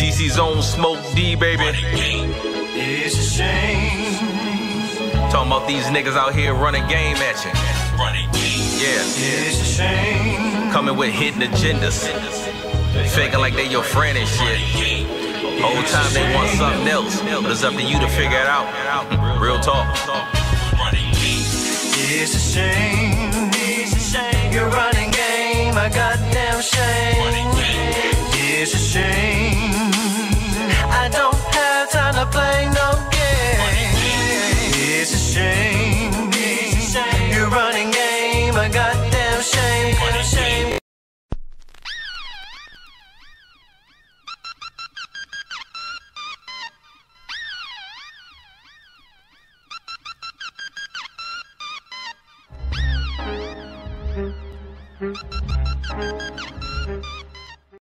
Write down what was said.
DC's own Smoke D, baby. It's a shame. Talking about these niggas out here running game at you. Yeah, It's a shame. coming with hidden agendas. Faking like they your friend and shit. Whole time they want something else, but it's up to you to figure it out. Real talk. no shame, ain't no shame. Thank